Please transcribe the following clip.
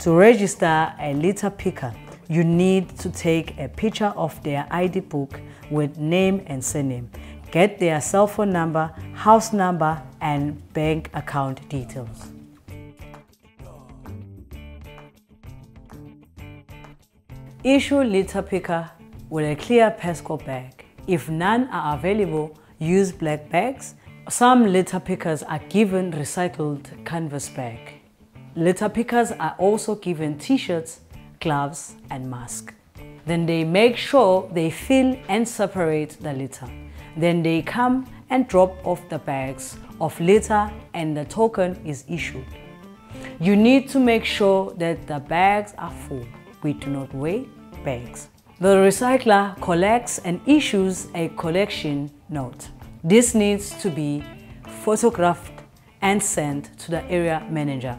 To register a litter picker, you need to take a picture of their ID book with name and surname. Get their cell phone number, house number, and bank account details. Issue litter picker with a clear Pesco bag. If none are available, use black bags. Some litter pickers are given recycled canvas bag. Litter pickers are also given t-shirts, gloves and masks. Then they make sure they fill and separate the litter. Then they come and drop off the bags of litter and the token is issued. You need to make sure that the bags are full. We do not weigh bags. The recycler collects and issues a collection note. This needs to be photographed and sent to the area manager.